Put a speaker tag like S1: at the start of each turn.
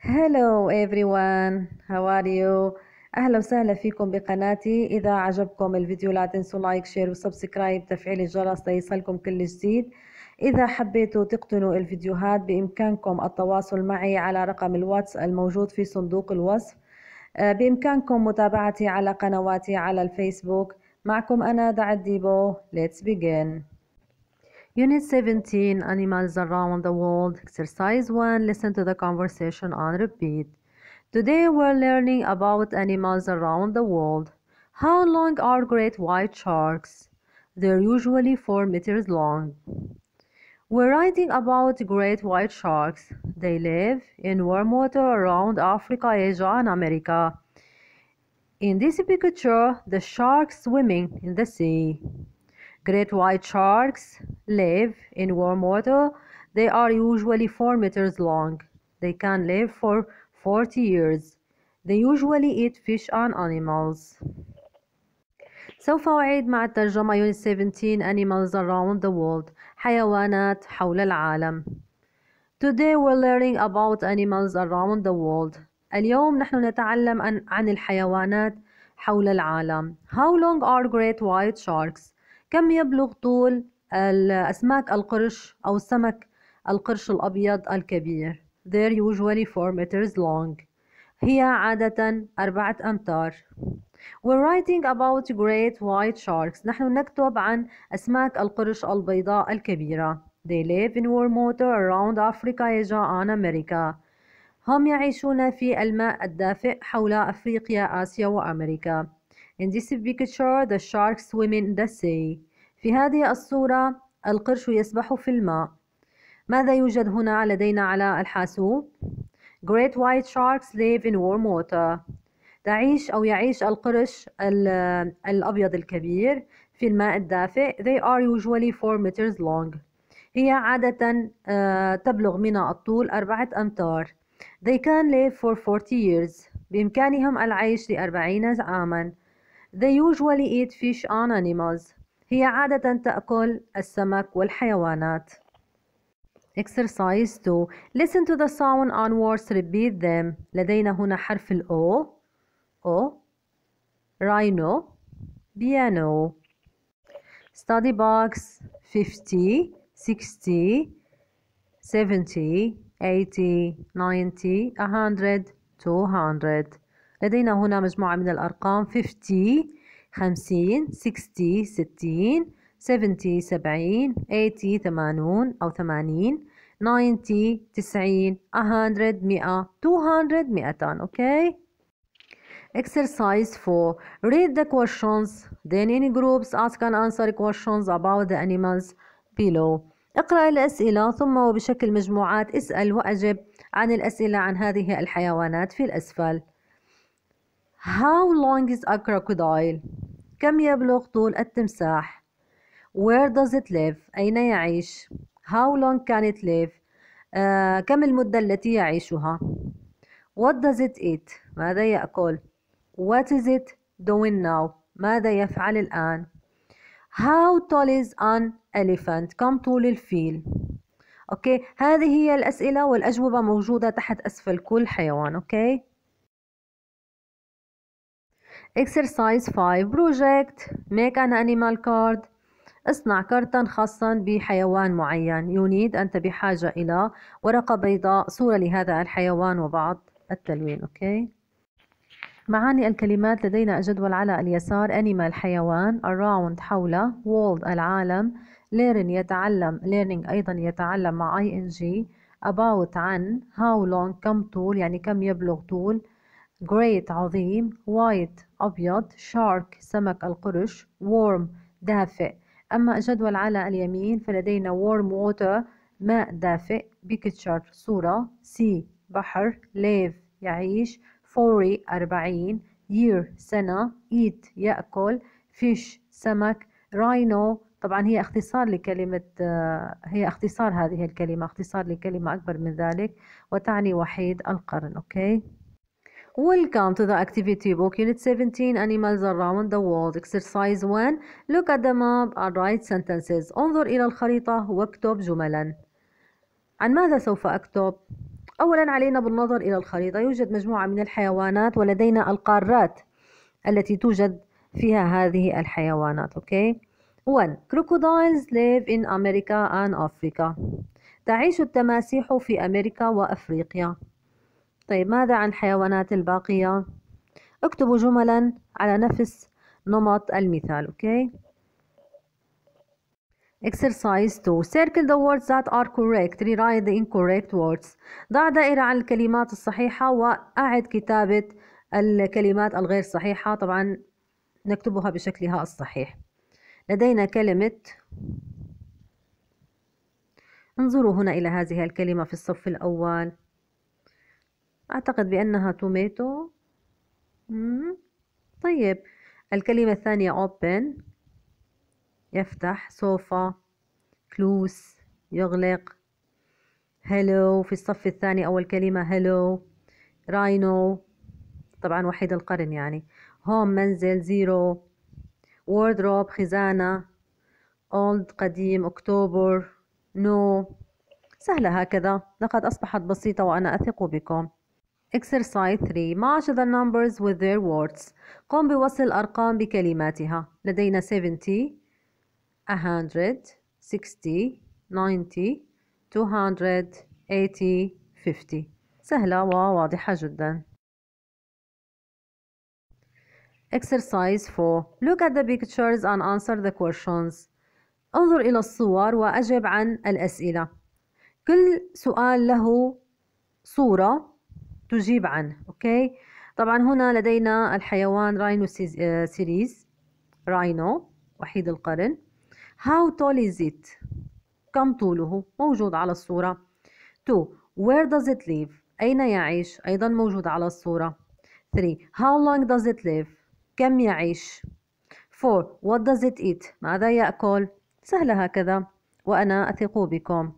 S1: Hello everyone. How are you? أهلا وسهلا فيكم بقناتي. إذا عجبكم الفيديو لا تنسوا like share و subscribe. تفعيل الجرس ليصلكم كل جديد. إذا حبيتوا تقتنوا الفيديوهات بإمكانكم التواصل معي على رقم الواتس الموجود في صندوق الوصف. آه، بإمكانكم متابعتي على قنواتي على الفيسبوك. معكم أنا دعد ديبو. Let's begin. Unit 17 Animals Around the World Exercise 1 Listen to the conversation and repeat Today we're learning about animals around the world. How long are great white sharks? They're usually 4 meters long. We're writing about great white sharks. They live in warm water around Africa, Asia, and America. In this picture, the sharks swimming in the sea. Great white sharks live in warm water. They are usually 4 meters long. They can live for 40 years. They usually eat fish and animals. سوف أعيد مع الترجمة Unit 17 Animals around the world حيوانات حول العالم Today we're learning about animals around the world اليوم نحن نتعلم عن, عن الحيوانات حول العالم How long are great white sharks كم يبلغ طول الأسماك القرش أو السمك القرش الأبيض الكبير؟ They're usually 4 meters long. هي عادة أربعة أمتار. We're writing about great white sharks. نحن نكتب عن أسماك القرش البيضاء الكبيرة. They live in warm water around Africa, Asia and America. هم يعيشون في الماء الدافئ حول أفريقيا، آسيا وأمريكا. In this picture, the sharks swim in the sea. في هذه الصورة القرش يسبح في الماء. ماذا يوجد هنا لدينا على الحاسوب؟ Great white sharks live in warm water. تعيش أو يعيش القرش الأبيض الكبير في الماء الدافئ. They are usually 4 meters long. هي عادة تبلغ من الطول أربعة أمتار. They can live for 40 years. بإمكانهم العيش لأربعين عاماً. They usually eat fish and animals. هي عادة تأكل السمك والحيوانات. Exercise 2 Listen to the sound and words repeat them لدينا هنا حرف ال O O Rhino Piano Study box 50 60 70 80 90 100 200 لدينا هنا مجموعة من الأرقام 50 50 60 60 70 70 80 80 أو 80 90 90 100 100 200 200 okay Exercise 4 Read the questions. Then in groups ask and answer questions about the animals below. اقرأ الأسئلة ثم وبشكل مجموعات اسأل وأجب عن الأسئلة عن هذه الحيوانات في الأسفل. How long is a crocodile? كم يبلغ طول التمساح؟ Where does it live? أين يعيش؟ How long can it live? uh, كم المدة التي يعيشها؟ What does it eat? ماذا يأكل؟ What is it doing now? ماذا يفعل الآن؟ How tall is an elephant? كم طول الفيل؟ okay هذه هي الأسئلة والأجوبة موجودة تحت أسفل كل حيوان okay Exercise 5 Project. Make an animal card. اصنع كرتا خاصا بحيوان معين. you need أنت بحاجة إلى ورقة بيضاء صورة لهذا الحيوان وبعض التلوين. أوكي؟ معاني الكلمات لدينا جدول على اليسار. Animal حيوان. Around حول. World العالم. Learn يتعلم. Learning أيضا يتعلم. مع ing about عن. How long كم طول يعني كم يبلغ طول. Great عظيم white أبيض shark سمك القرش warm دافئ. أما الجدول على اليمين فلدينا warm water ماء دافئ picture صورة sea بحر live يعيش 40 أربعين year سنة eat يأكل fish سمك rhino. طبعا هي اختصار لكلمة هي اختصار هذه الكلمة اختصار لكلمة أكبر من ذلك وتعني وحيد القرن أوكي؟ Welcome to the activity book unit 17 animals around the world. Exercise 1 look at the map and write sentences. انظر إلى الخريطة واكتب جملا. عن ماذا سوف أكتب؟ أولا علينا بالنظر إلى الخريطة. يوجد مجموعة من الحيوانات ولدينا القارات التي توجد فيها هذه الحيوانات أوكي؟ 1 crocodiles live in America and Africa. تعيش التماسيح في أمريكا وأفريقيا. طيب ماذا عن الحيوانات الباقية؟ اكتبوا جملا على نفس نمط المثال أوكي؟ Exercise 2 Circle the words that are correct. Rewrite the incorrect words. ضع دائرة عن الكلمات الصحيحة وأعد كتابة الكلمات الغير صحيحة. طبعا نكتبها بشكلها الصحيح. لدينا كلمة. انظروا هنا إلى هذه الكلمة في الصف الأول. أعتقد بأنها tomato. طيب الكلمة الثانية open. يفتح. sofa. close. يغلق. hello. في الصف الثاني أول كلمة hello. rhino. طبعا وحيد القرن يعني. home منزل. zero. wardrobe خزانة. old قديم. أكتوبر. نو. no. سهلة هكذا. لقد أصبحت بسيطة وأنا أثق بكم. Exercise 3 Match the numbers with their words قم بوصل الأرقام بكلماتها لدينا 70 100 60 90 200 80 50 سهلة وواضحة جدا Exercise 4 Look at the pictures and answer the questions انظر إلى الصور وأجب عن الأسئلة كل سؤال له صورة تجيب عنه okay؟ طبعا هنا لدينا الحيوان rhino سيريز rhino وحيد القرن. How tall is it كم طوله؟ موجود على الصورة. 2 Where does it live أين يعيش؟ أيضا موجود على الصورة. 3 How long does it live كم يعيش؟ 4 What does it eat ماذا يأكل؟ سهلة هكذا وأنا أثق بكم.